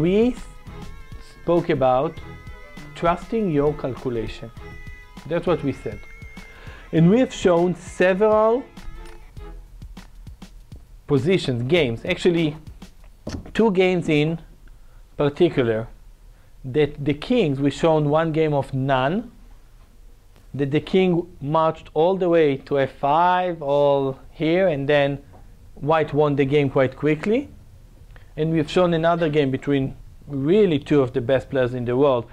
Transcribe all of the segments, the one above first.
we spoke about trusting your calculation. That's what we said. And we have shown several positions, games, actually two games in particular that the kings, we shown one game of none, that the king marched all the way to f5, all here, and then white won the game quite quickly. And we've shown another game between really two of the best players in the world,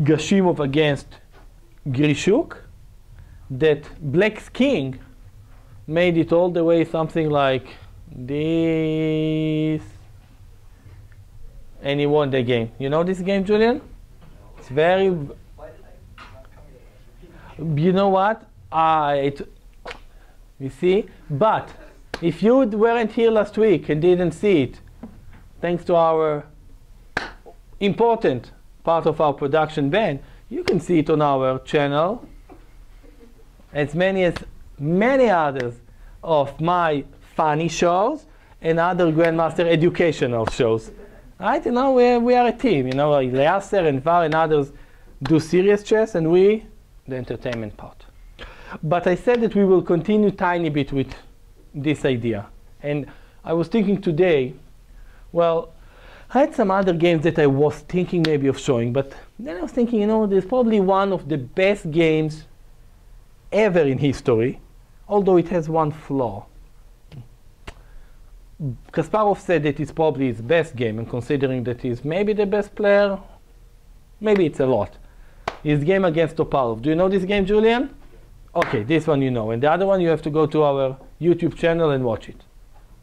Gashimov against Grischuk, that black's king made it all the way something like this and he won the game. You know this game, Julian? It's very. You know what? I. It, you see? But if you weren't here last week and didn't see it, thanks to our important part of our production band, you can see it on our channel. As many as many others of my funny shows and other Grandmaster educational shows. Right? You know, we, we are a team. You know, Leaser and Var and others do serious chess, and we, the entertainment part. But I said that we will continue tiny bit with this idea. And I was thinking today, well, I had some other games that I was thinking maybe of showing, but then I was thinking, you know, there's probably one of the best games ever in history, although it has one flaw. Kasparov said that it's probably his best game, and considering that he's maybe the best player, maybe it's a lot. His game against Topalov. Do you know this game, Julian? Okay, this one you know. And the other one you have to go to our YouTube channel and watch it.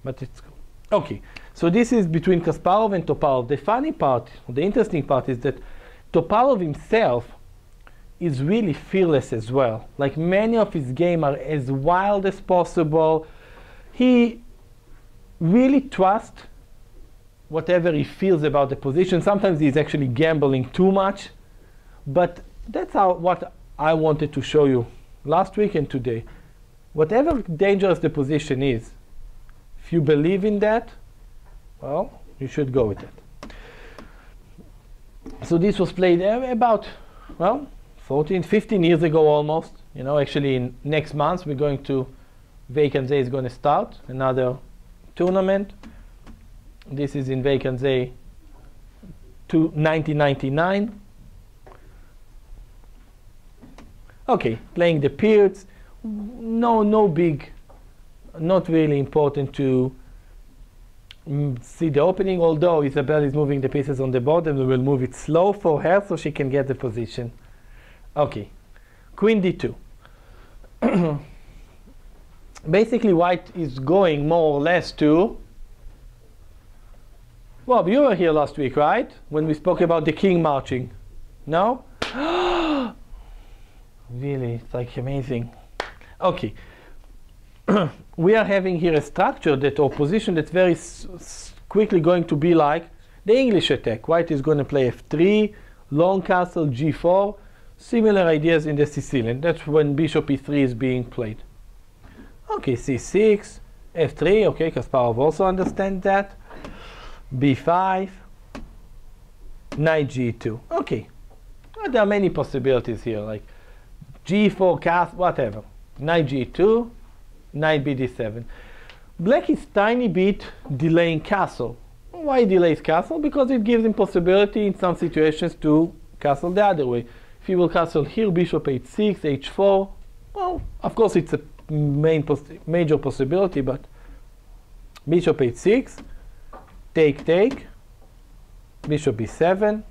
But it's cool. Okay, so this is between Kasparov and Topalov. The funny part, the interesting part is that Topalov himself is really fearless as well. Like many of his games are as wild as possible. He really trusts whatever he feels about the position. Sometimes he's actually gambling too much, but that's how, what I wanted to show you last week and today. Whatever dangerous the position is, if you believe in that, well, you should go with it. So this was played uh, about, well, 14, 15 years ago almost. You know, actually in next month we're going to, Wijk aan Zee is going to start another tournament. This is in Wijk aan Zee to 1999. Okay, playing the Pirc. No, no big, not really important to Mm, see the opening, although Isabel is moving the pieces on the board and we will move it slow for her so she can get the position. Okay, Queen D2. basically white is going more or less to well you were here last week right? When we spoke about the king marching. No? Really it's like amazing. Okay we are having here a structure that opposition that's very quickly going to be like the English attack white is going to play f3 long castle g4 similar ideas in the Sicilian that's when bishop e3 is being played Okay, c6, f3, okay, Kasparov also understands that. b5, knight g2. Okay, well, there are many possibilities here, like g4, cast, whatever. Knight g2, knight bd7. Black is tiny bit delaying castle. Why delays castle? Because it gives him possibility in some situations to castle the other way. If he will castle here, bishop h6, h4, well, of course it's a main pos major possibility, but bishop h6, take, take, bishop b7,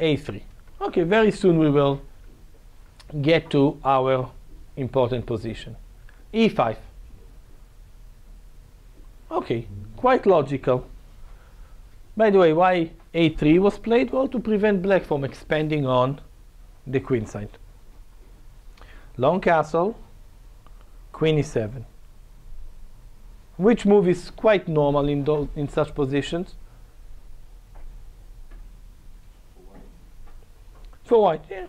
a3. Okay, very soon we will get to our important position. E5. Okay, quite logical. By the way, why a3 was played? Well, to prevent black from expanding on the queen side. Long castle, queen e7 which move is quite normal in those in such positions for white yeah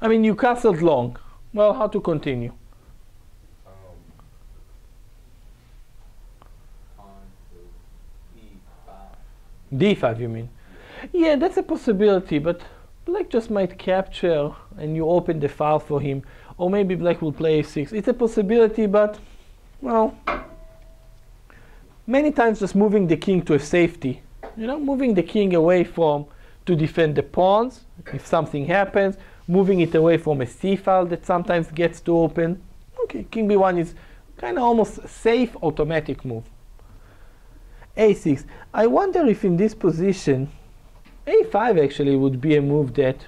I mean you castled long well how to continue d5 you mean Yeah, that's a possibility, but black just might capture and you open the file for him. Or maybe black will play a6. It's a possibility, but, well, many times just moving the king to a safety. You know, moving the king away from to defend the pawns if something happens, moving it away from a c file that sometimes gets to open. Okay, king b1 is kind of almost safe automatic move. A6. I wonder if in this position a5 actually would be a move that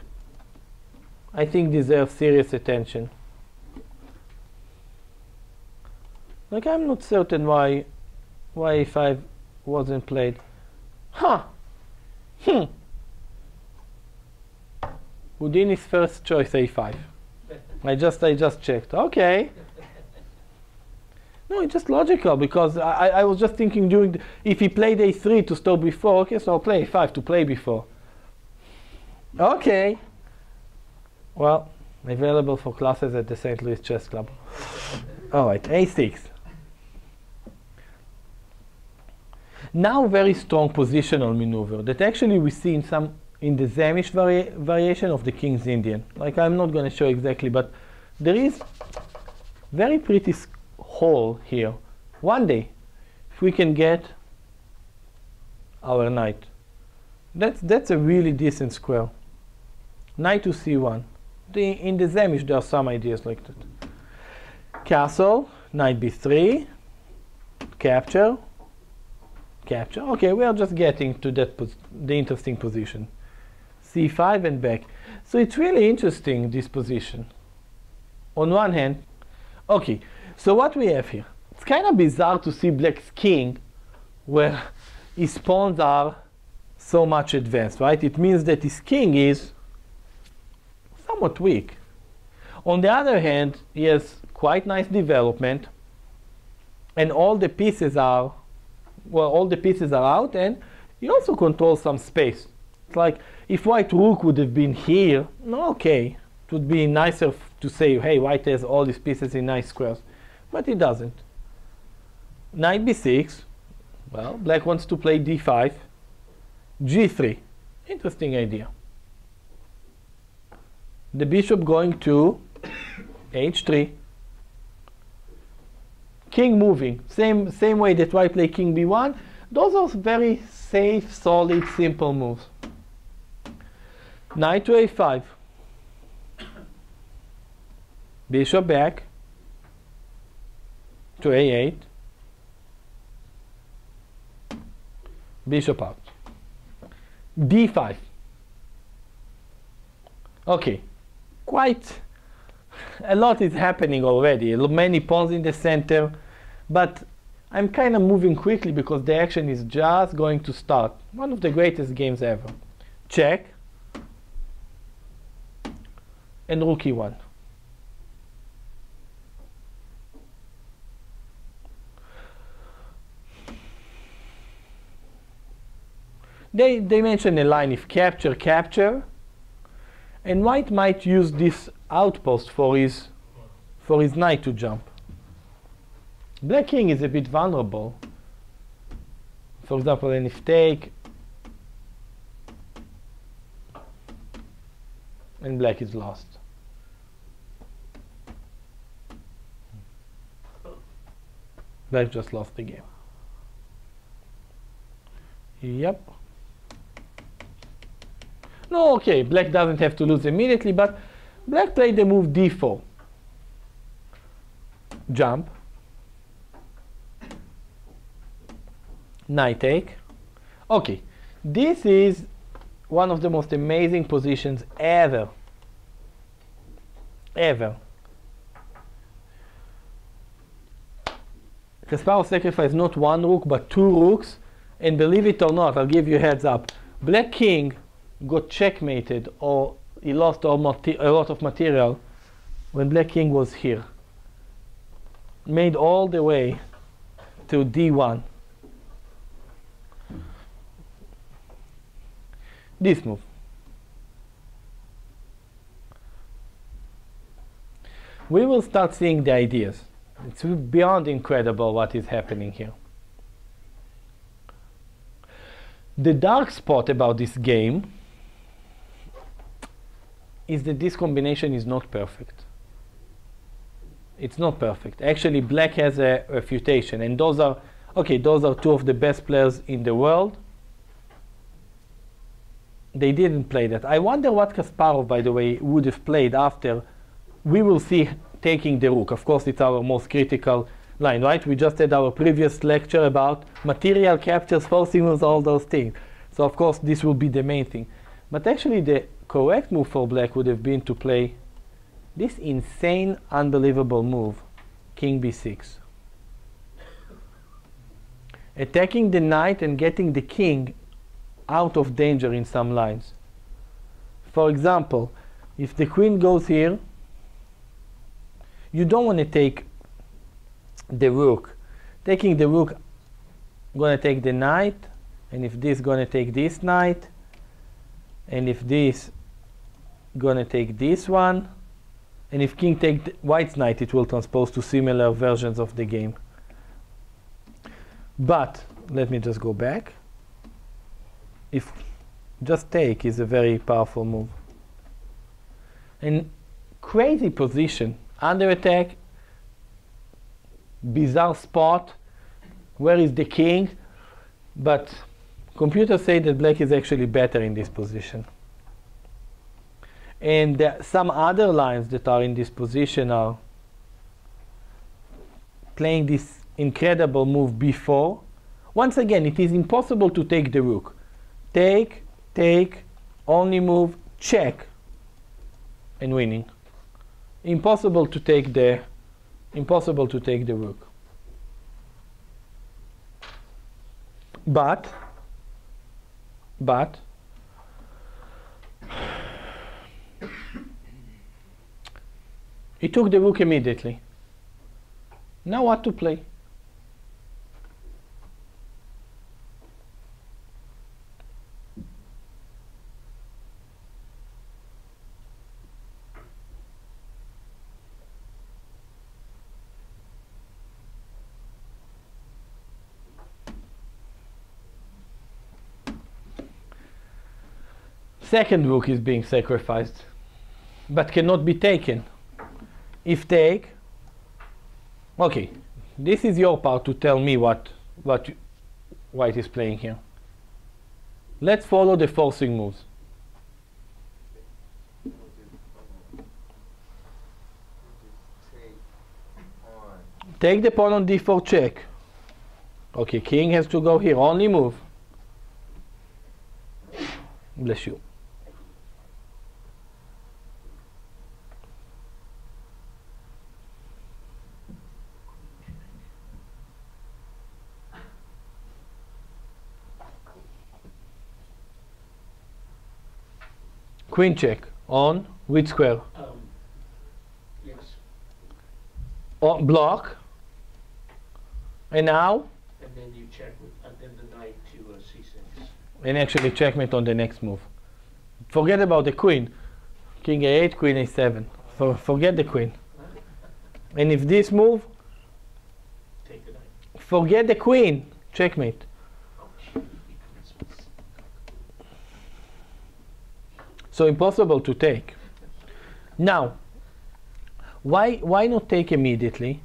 I think deserves serious attention. Like I'm not certain why why a5 wasn't played. Huh. Hmm. Houdini's first choice a5. I just I just checked. Okay. No, it's just logical because I, I was just thinking during the, if he played a3 to stop before, okay, so I'll play a5 to play before. Okay. Well, available for classes at the St. Louis Chess Club. All right, a6. Now very strong positional maneuver that actually we see in some in the Sämisch vari variation of the King's Indian. Like I'm not going to show exactly, but there is very pretty hole here. One day, if we can get our knight, that's that's a really decent square. Knight to c1. The, in the Sämisch there are some ideas like that. Castle, knight b3, capture, capture. Okay, we are just getting to that the interesting position. c5 and back. So it's really interesting, this position. On one hand, okay, so what we have here, it's kind of bizarre to see black's king where his pawns are so much advanced, right? It means that his king is somewhat weak. On the other hand, he has quite nice development and all the pieces are well, all the pieces are out, and he also controls some space. It's like if white rook would have been here, no, okay, it would be nicer to say, hey, white has all these pieces in nice squares, but it doesn't. Knight b6, well, black wants to play d5, g3, interesting idea. The bishop going to h3, king moving, same, same way that white play king b1. Those are very safe, solid, simple moves. Knight to a5. Bishop back to a8. Bishop out. d5. Okay, quite a lot is happening already. Many pawns in the center, but I'm kind of moving quickly because the action is just going to start. One of the greatest games ever. Check. And rook e1. They, they mention a line if capture, capture. And white might use this outpost for his, for his knight to jump. Black king is a bit vulnerable. For example, and if take, and black is lost. Black just lost the game. Yep. No, okay, black doesn't have to lose immediately, but Black played the move d4. Jump. Knight take. Okay, this is one of the most amazing positions ever. Ever. Kasparov sacrificed not one rook but two rooks and believe it or not, I'll give you a heads up. Black king got checkmated or he lost a lot of material when Black King was here. Made all the way to D1. This move. We will start seeing the ideas. It's beyond incredible what is happening here. The dark spot about this game is that this combination is not perfect. It's not perfect. Actually, black has a refutation, and those are okay. Those are two of the best players in the world. They didn't play that. I wonder what Kasparov, by the way, would have played after. We will see taking the rook. Of course, it's our most critical line, right? We just had our previous lecture about material captures, forcing moves, all those things. So of course, this will be the main thing. But actually, the correct move for black would have been to play this insane, unbelievable move, king b6. Attacking the knight and getting the king out of danger in some lines. For example, if the queen goes here, you don't want to take the rook. Taking the rook, going to take the knight, and if this going to take this knight, and if this to take this one, and if king take white's knight, it will transpose to similar versions of the game. But let me just go back. If just take is a very powerful move. And crazy position, under attack, bizarre spot, where is the king? But computers say that black is actually better in this position. And some other lines that are in this position are playing this incredible move b4. Once again, it is impossible to take the rook. Take, take, only move, check, and winning. Impossible to take the impossible to take the rook. But but He took the rook immediately. Now what to play? Second rook is being sacrificed, but cannot be taken if take okay this is your part to tell me what what white is playing here. Let's follow the forcing moves take the pawn on d4 check. Okay king has to go here. Only move. Bless you Queen check on which square? Um, yes. On block. And now? And then you check with, and then the knight to uh, c6. And actually checkmate on the next move. Forget about the queen. King a8, queen a7. For, forget the queen. And if this move, Take the knight. forget the queen. Checkmate. So impossible to take. Now, why, why not take immediately?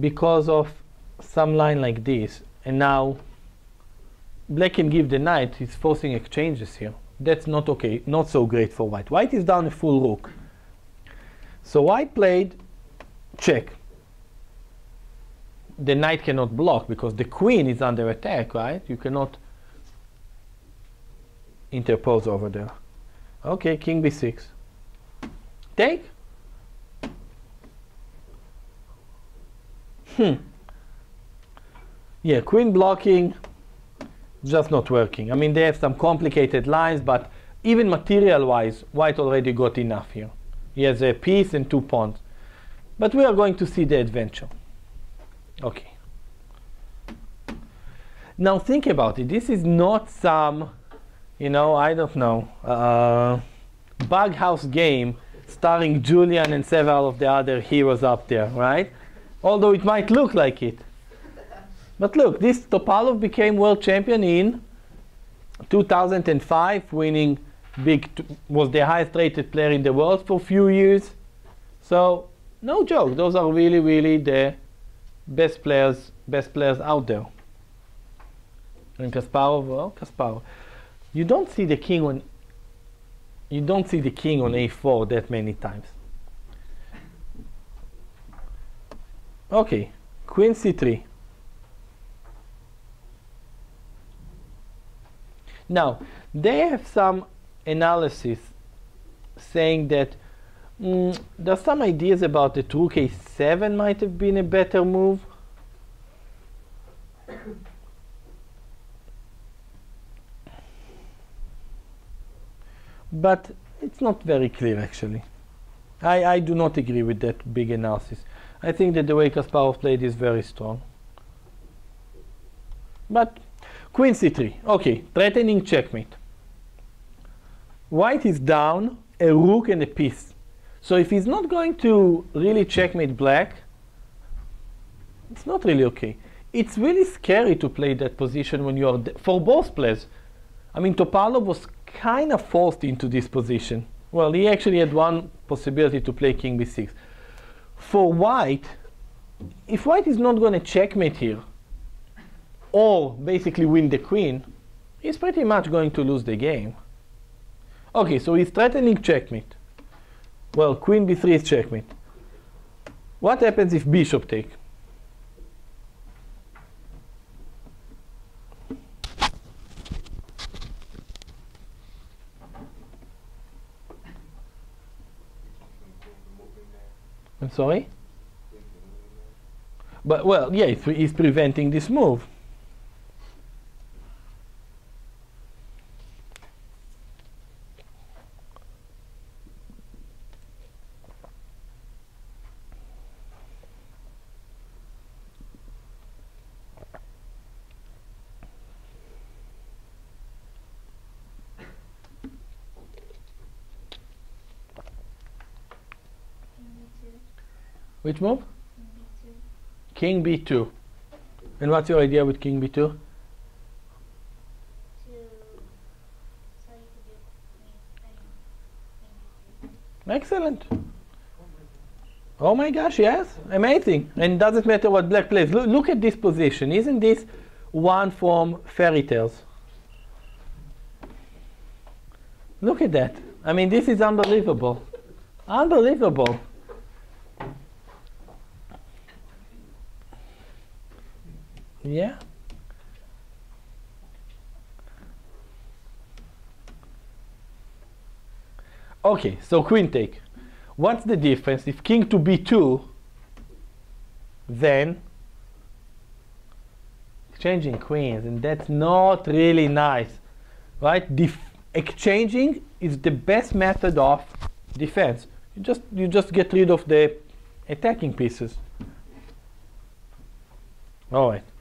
Because of some line like this. And now black can give the knight, he's forcing exchanges here. That's not okay, not so great for white. White is down a full rook. So white played check. The knight cannot block because the queen is under attack, right? You cannot interpose over there. Okay, king b6. Take? Hmm. Yeah, queen blocking, just not working. I mean, they have some complicated lines, but even material-wise, white already got enough here. He has a piece and two pawns. But we are going to see the adventure. Okay. Now think about it. This is not some you know, I don't know, uh, Bug House game starring Julian and several of the other heroes up there, right? Although it might look like it. But look, this Topalov became world champion in 2005, winning big was the highest rated player in the world for a few years. So no joke, those are really, really the best players, best players out there. And Kasparov, well, Kasparov, you don't see the king on, you don't see the king on a4 that many times. Okay, queen c3. Now, they have some analysis saying that mm, there's some ideas about the rook a7 might have been a better move. But it's not very clear actually. I, I do not agree with that big analysis. I think that the way Kasparov played is very strong. But queen c3, okay, threatening checkmate. White is down a rook and a piece. So if he's not going to really checkmate black, it's not really okay. It's really scary to play that position when you are for both players. I mean, Topalov was kind of forced into this position. Well, he actually had one possibility to play king b6. For white, if white is not going to checkmate here, or basically win the queen, he's pretty much going to lose the game. Okay, so he's threatening checkmate. Well, queen b3 is checkmate. What happens if bishop take? I'm sorry? But, well, yeah, he's preventing this move. Which move? King b2. And what's your idea with king b2? Excellent. Oh my gosh, yes, amazing. And doesn't matter what black plays. Look, look at this position. Isn't this one from fairy tales? Look at that. I mean, this is unbelievable. Unbelievable. Yeah. Okay, so queen take. What's the difference? If king to b2, then exchanging queens, and that's not really nice, right? Def exchanging is the best method of defense. You just you just get rid of the attacking pieces. All right.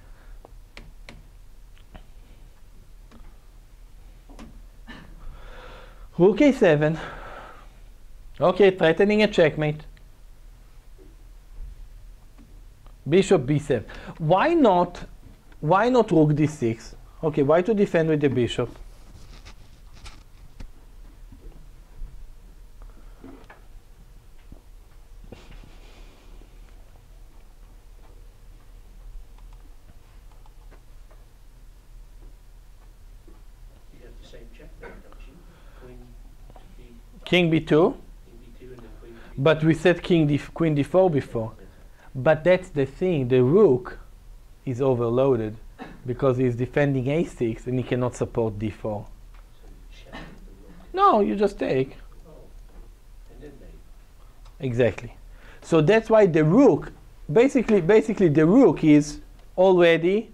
Rook a7. Okay, threatening a checkmate. Bishop b7. Why not? Why not rook d6? Okay, why to defend with the bishop? You have the same check there, don't you? Queen B, King b2. King B2 and then Queen B. But we said king d queen d4 before. But that's the thing. The rook is overloaded because he's defending a6 and he cannot support d4. So you check with the rook. No, you just take. Oh. And then they, Exactly. So that's why the rook, basically, basically the rook is already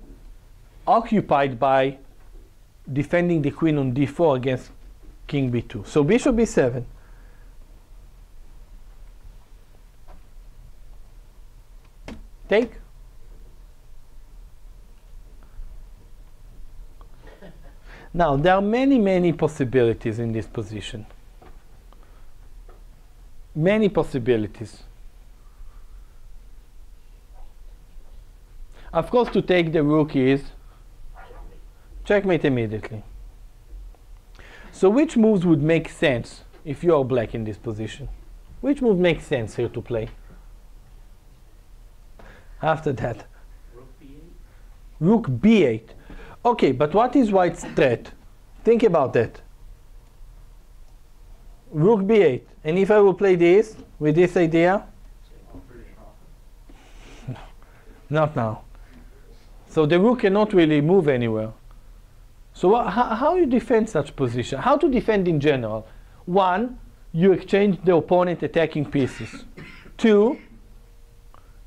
occupied by defending the queen on d4 against king b2. So bishop b7. Take. Now, there are many, many possibilities in this position. Many possibilities. Of course, to take the rook is checkmate immediately. So which moves would make sense if you are black in this position? Which move makes sense here to play? After that, Rook B8. rook b8. Okay, but what is white's threat? Think about that. Rook b8. And if I will play this with this idea, not now. So the rook cannot really move anywhere. So how, how you defend such position? How to defend in general? One, you exchange the opponent attacking pieces. Two,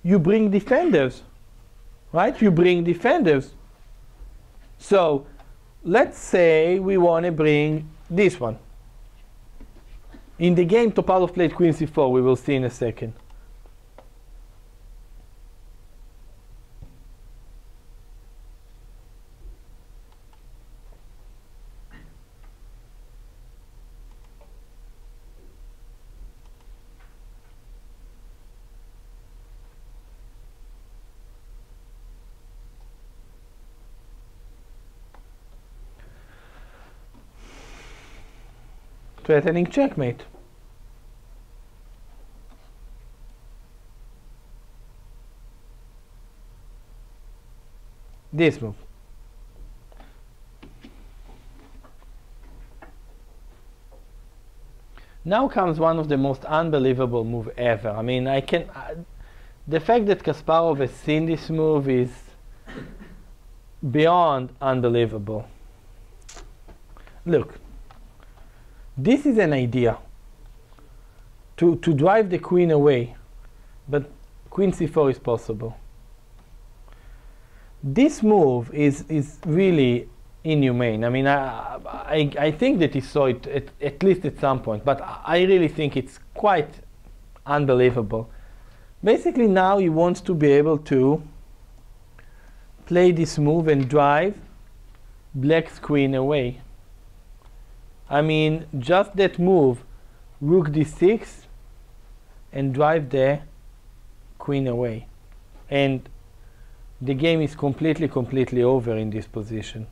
you bring defenders, right? You bring defenders. So let's say we want to bring this one. In the game Topalov played queen c4, we will see in a second. Threatening checkmate. This move. Now comes one of the most unbelievable move ever. I mean, I can. Uh, the fact that Kasparov has seen this move is beyond unbelievable. Look, this is an idea to, to drive the queen away, but queen c4 is possible. This move is, is really inhumane. I mean, I, I, I think that he saw it at, at least at some point, but I really think it's quite unbelievable. Basically, now he wants to be able to play this move and drive black's queen away. I mean, just that move, rook d6, and drive the queen away. And the game is completely, completely over in this position.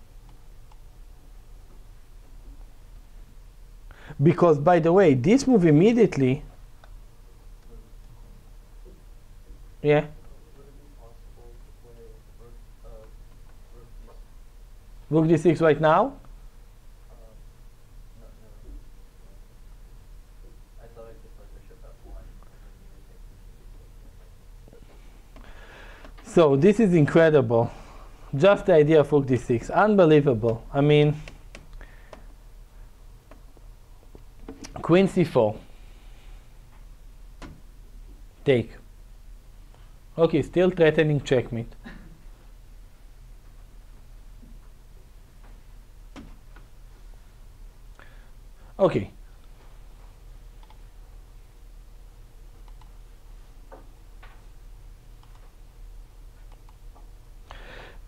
Because, by the way, this move immediately, yeah, rook d6 right now. So this is incredible. Just the idea of rook d6, unbelievable. I mean, queen c4, take. Okay, still threatening checkmate. Okay.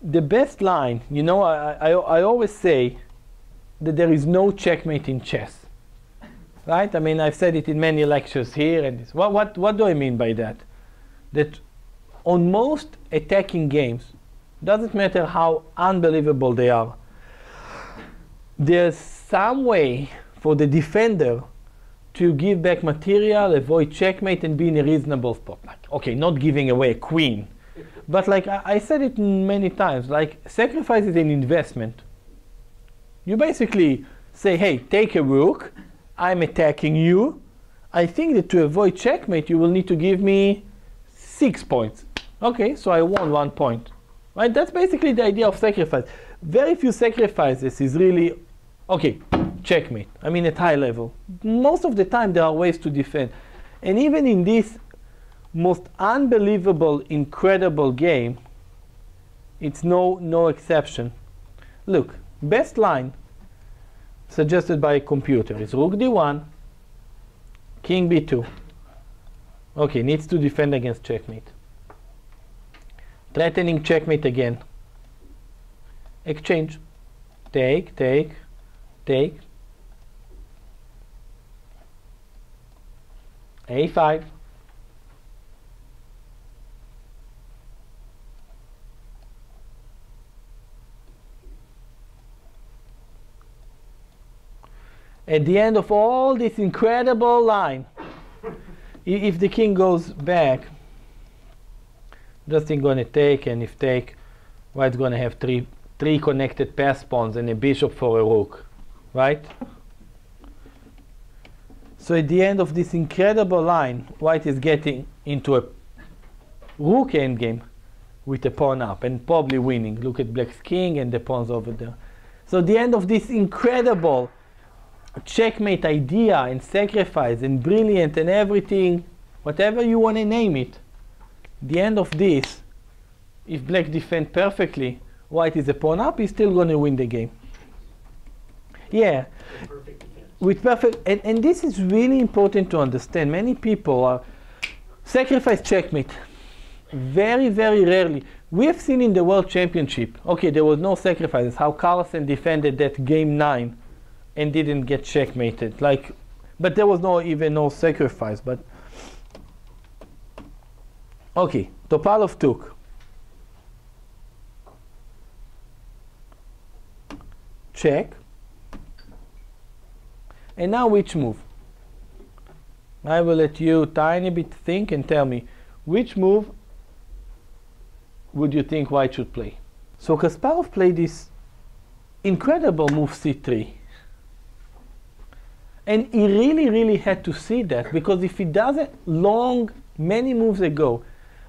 The best line, you know, I, I, I always say that there is no checkmate in chess. Right? I mean, I've said it in many lectures here. And this. What, what, what do I mean by that? That on most attacking games, doesn't matter how unbelievable they are, there's some way for the defender to give back material, avoid checkmate, and be in a reasonable spot. Like, okay, not giving away a queen, but like I, I said it many times, like sacrifice is an investment. You basically say, hey, take a rook, I'm attacking you. I think that to avoid checkmate, you will need to give me six points. Okay, so I won one point. Right? That's basically the idea of sacrifice. Very few sacrifices is really okay, checkmate. I mean at high level. Most of the time there are ways to defend. And even in this most unbelievable, incredible game, it's no no exception. Look, best line suggested by a computer is rook d1, king b2. Okay, needs to defend against checkmate. Threatening checkmate again. Exchange. Take, take, take. a5. At the end of all this incredible line, if the king goes back, just thing gonna take, and if take, white's gonna have three three connected pass pawns and a bishop for a rook, right? So at the end of this incredible line, white is getting into a rook endgame with a pawn up and probably winning. Look at black's king and the pawns over there. So the end of this incredible checkmate idea and sacrifice and brilliant and everything, whatever you want to name it, the end of this, if black defend perfectly, white is a pawn up, he's still going to win the game. Yeah, with perfect with perfect, and, and this is really important to understand. Many people are sacrifice checkmate. Very, very rarely. We have seen in the World Championship, okay, there was no sacrifices, how Carlsen defended that game nine and didn't get checkmated. Like, but there was no even no sacrifice. But okay, Topalov took. Check. And now which move? I will let you tiny bit think and tell me which move would you think white should play? So Kasparov played this incredible move c3. And he really, really had to see that because if he doesn't, long, many moves ago,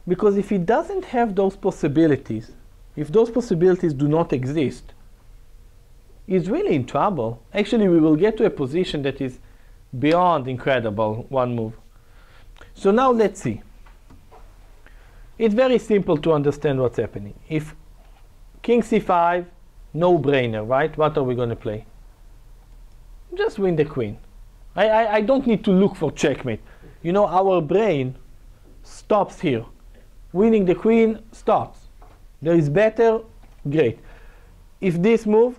because if he doesn't have those possibilities, if those possibilities do not exist, he's really in trouble. Actually, we will get to a position that is beyond incredible, one move. So now let's see. It's very simple to understand what's happening. If king c5, no brainer, right? What are we going to play? Just win the queen. I, I, I don't need to look for checkmate. You know, our brain stops here. Winning the queen stops. There is better, great. If this move,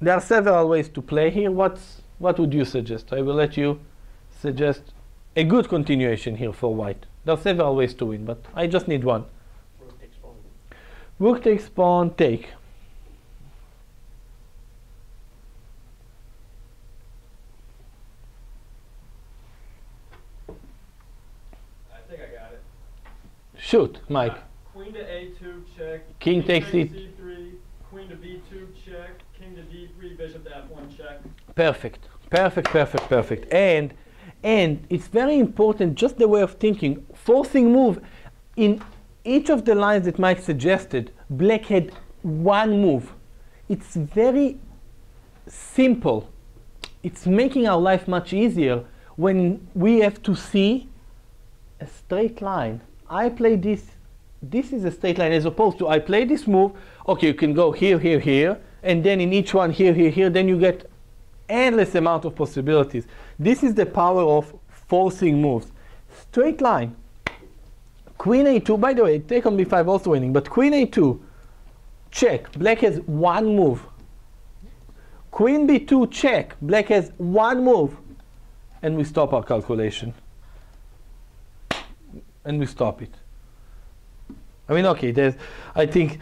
there are several ways to play here. What's, what would you suggest? I will let you suggest a good continuation here for white. There are several ways to win, but I just need one. Rook takes pawn. Rook takes pawn, take. I think I got it. Shoot, Mike. Uh, queen to A2 check. King takes takes it. C3. Queen to B2 check. King to D3. Bishop to F1 check. Perfect. Perfect, perfect, perfect. And and it's very important just the way of thinking. Forcing move in each of the lines that Mike suggested, black had one move. It's very simple. It's making our life much easier when we have to see a straight line. I play this, this is a straight line as opposed to I play this move, okay, you can go here, here, here, and then in each one here, here, here, then you get endless amount of possibilities. This is the power of forcing moves. Straight line. Queen a2, by the way, take on b5 also winning, but queen a2, check. Black has one move. Queen b2, check. Black has one move. And we stop our calculation. And we stop it. I mean, okay, there's, I think,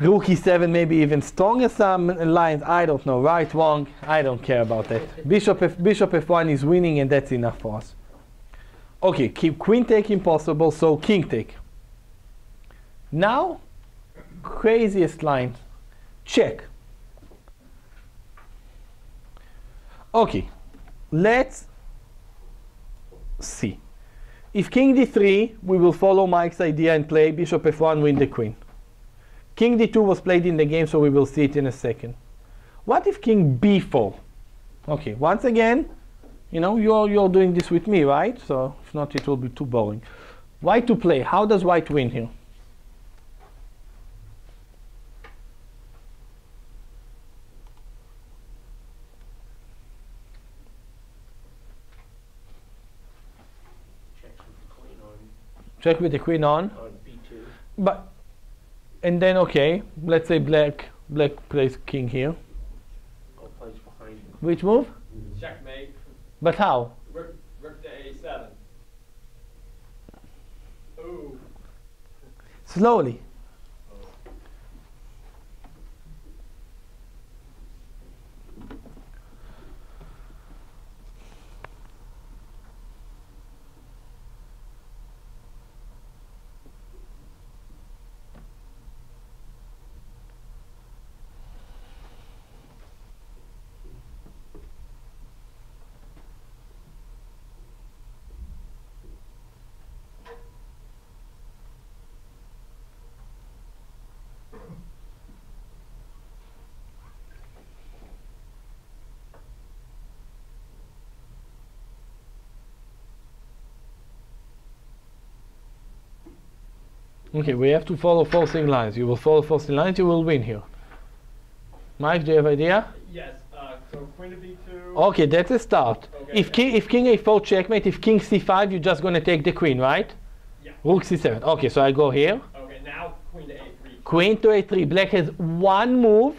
rook e7 maybe even stronger some lines. I don't know, right, wrong. I don't care about that. Bishop f bishop f1 is winning, and that's enough for us. Okay, keep queen take impossible, so king take. Now, craziest line, check. Okay, let's see. If king d3, we will follow Mike's idea and play bishop f1, win the queen. King d2 was played in the game, so we will see it in a second. What if king b4? Okay, once again, you know, you're, you're doing this with me, right? So if not, it will be too boring. White to play. How does white win here? Checks with the queen on, Check with the queen on. on B2. But and then okay, let's say black black plays king here. Plays behind. Which move? Checkmate. But how? Rook, rook to A7. Ooh. Slowly. Okay, we have to follow forcing lines. You will follow forcing lines, you will win here. Mike, do you have idea? Yes, uh, so queen to b2. Okay, that's a start. Okay, if yeah. king if king a4 checkmate, if king c5, you're just gonna take the queen, right? Yeah. Rook c7. Okay, so I go here. Okay, now queen to a3. Queen to a3. Black has one move.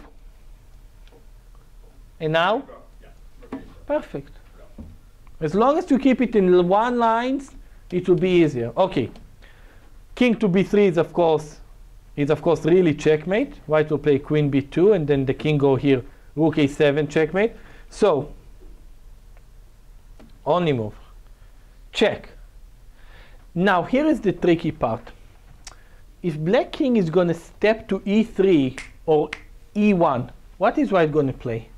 And now? Yeah. Okay. Perfect. As long as you keep it in one lines, it will be easier. Okay. King to b3 is of course is of course really checkmate. White will play queen b2 and then the king go here, rook a7 checkmate. So only move. Check. Now here is the tricky part. If black king is gonna step to e3 or e1, what is white gonna play?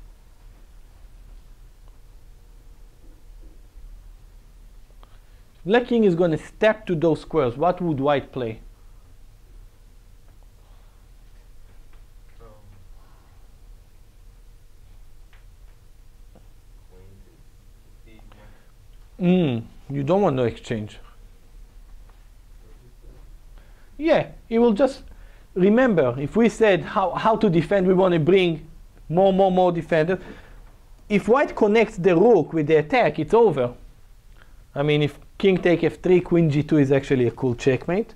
Black king is going to step to those squares. What would white play? Mm, you don't want to exchange. Yeah, it will just remember if we said how, how to defend, we want to bring more, more, more defenders. If white connects the rook with the attack, it's over. I mean, if king take f3, queen g2 is actually a cool checkmate.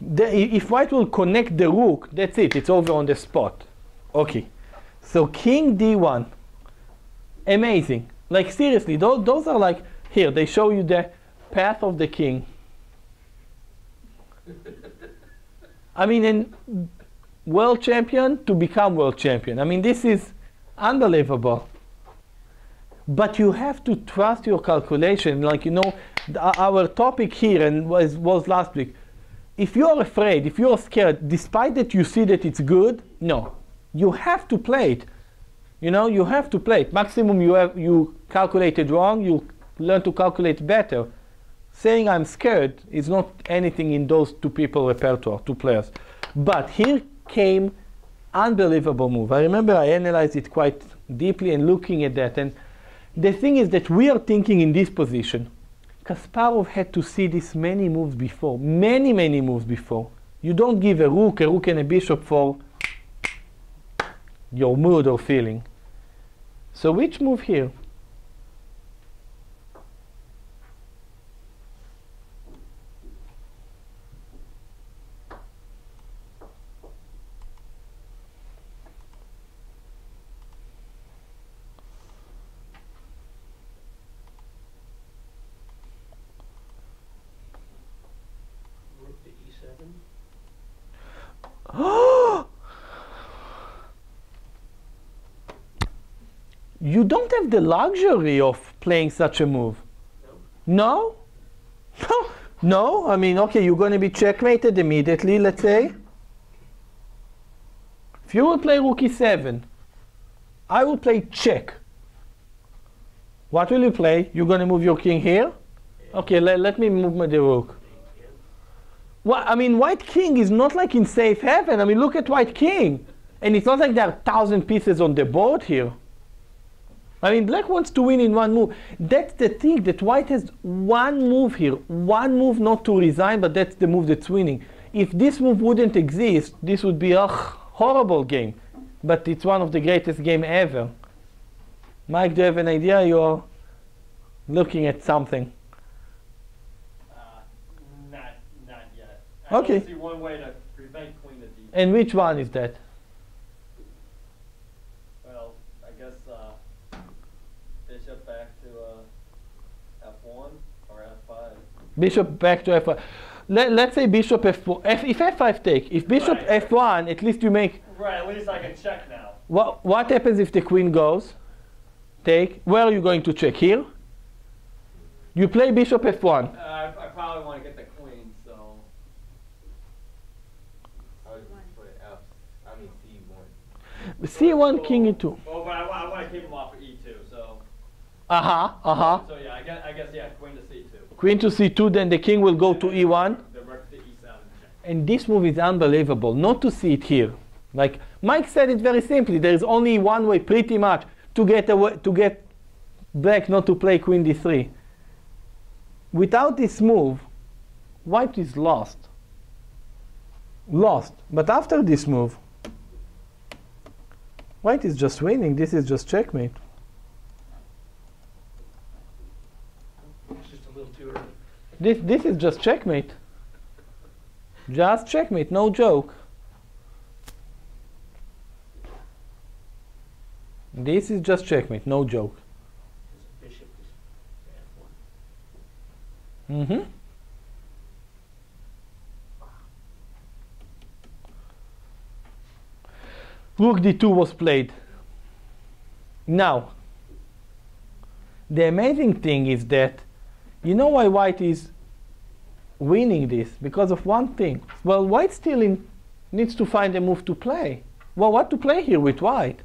The, if white will connect the rook, that's it. It's over on the spot. Okay. So king d1. Amazing. Like seriously, those, those are like here. They show you the path of the king. I mean, in world champion to become world champion. I mean, this is unbelievable but you have to trust your calculation. Like you know the, our topic here and was was last week. If you're afraid if you're scared despite that you see that it's good no. You have to play it. You know you have to play it. Maximum you have you calculated wrong you learn to calculate better. Saying i'm scared is not anything in those two people repertoire two players. But here came unbelievable move. I remember i analyzed it quite deeply and looking at that and the thing is that we are thinking in this position. Kasparov had to see this many moves before, many, many moves before. You don't give a rook, a rook and a bishop for your mood or feeling. So which move here? Rook to e7. You don't have the luxury of playing such a move. No? No? no? I mean, okay, you're going to be checkmated immediately, let's say. If you will play rook e7, I will play check. What will you play? You're going to move your king here? Okay, let, let me move my the rook. Well, I mean, white king is not like in safe haven. I mean, look at white king. And it's not like there are thousand pieces on the board here. I mean, black wants to win in one move. That's the thing, that white has one move here. One move not to resign, but that's the move that's winning. If this move wouldn't exist, this would be a horrible game. But it's one of the greatest game ever. Mike, do you have an idea? You're looking at something. Uh, not, not yet. I Okay. see one way to prevent queen to d. And which one is that? Well, I guess uh, bishop back to uh, f1 or f5. Bishop back to f1. Let, let's say bishop f4. F, if f5 take, if bishop Right. f1, at least you make. Right, at least I can check now. What, what happens if the queen goes? Take. Where are you going to check? Here? You play bishop f1. Uh, I, I probably want to get the queen, so. I would put F. I mean C one. c1, king e2. Oh, but I, I want to keep him off of e2, so. Uh huh, uh huh. So yeah, I guess, I guess yeah, queen to c2. Queen to c2, then the king will go to e e1. The rook to e7 check. And this move is unbelievable. Not to see it here. Like Mike said it very simply. There is only one way, pretty much, to get away, to get black not to play queen d3. without this move, white is lost. Lost. But after this move, white is just winning. This is just checkmate. It's just a little too early. This, this is just checkmate. Just checkmate, no joke. This is just checkmate, no joke. Mm-hmm. Rook d2 was played. Now, the amazing thing is that you know why white is winning this? Because of one thing. Well, white still in, needs to find a move to play. Well, what to play here with white?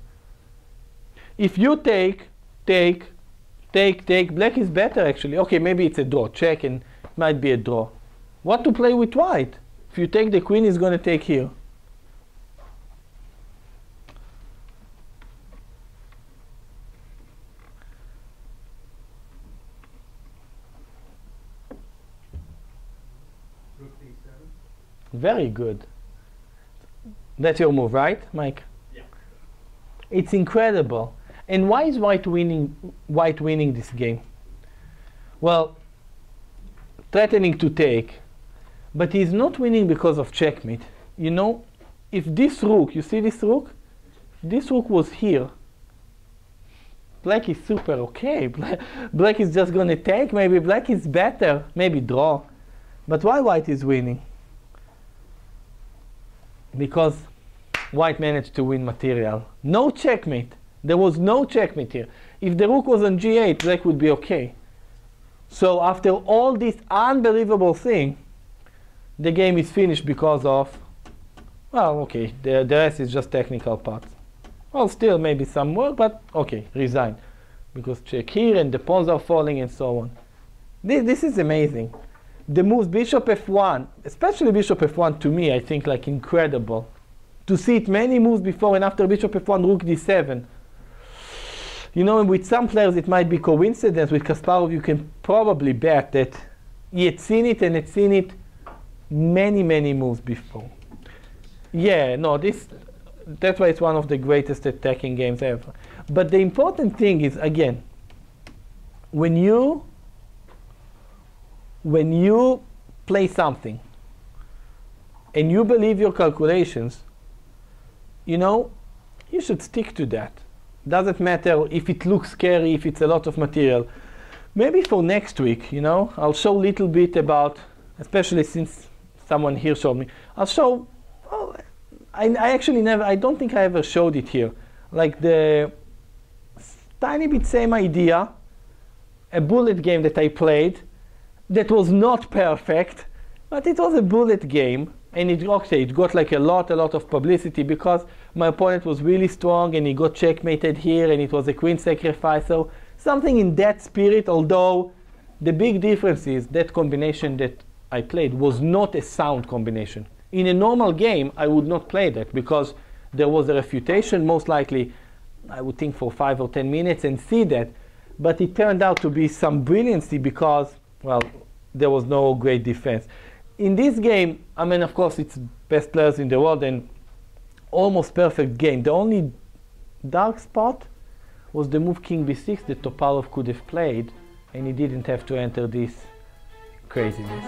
If you take, take, take, take, black is better actually. Okay, maybe it's a draw. Check and might be a draw. What to play with white? If you take the queen, he's going to take here. Very good. That's your move, right, Mike? Yeah. It's incredible. And why is white winning white winning this game? Well, threatening to take, but he's not winning because of checkmate. You know, if this rook, you see this rook? This rook was here, black is super okay. Black, black is just gonna take, maybe black is better, maybe draw. But why white is winning? Because white managed to win material. No checkmate. There was no checkmate here. If the rook was on g8, black would be okay. So after all this unbelievable thing, the game is finished because of, well, okay, the, the rest is just technical parts. Well, still maybe some work, but okay, resign. Because check here and the pawns are falling and so on. This, this is amazing the moves bishop f1, especially bishop f1 to me, I think like incredible. To see it many moves before and after bishop f1, rook d7. You know, with some players it might be coincidence. With Kasparov, you can probably bet that he had seen it and had seen it many, many moves before. Yeah, no, this that's why it's one of the greatest attacking games ever. But the important thing is again, when you when you play something and you believe your calculations, you know, you should stick to that. Doesn't matter if it looks scary, if it's a lot of material. Maybe for next week, you know, I'll show a little bit about, especially since someone here showed me, I'll show, I, I actually never, I don't think I ever showed it here. Like the tiny bit same idea, a bullet game that I played, that was not perfect, but it was a bullet game. And it, okay, it got like a lot, a lot of publicity because my opponent was really strong and he got checkmated here and it was a queen sacrifice. So something in that spirit, although the big difference is that combination that I played was not a sound combination. In a normal game, I would not play that because there was a refutation, most likely, I would think for five or ten minutes and see that. But it turned out to be some brilliancy because well, there was no great defense. In this game, I mean, of course, it's best players in the world and almost perfect game. The only dark spot was the move king b6 that Topalov could have played, and he didn't have to enter this craziness.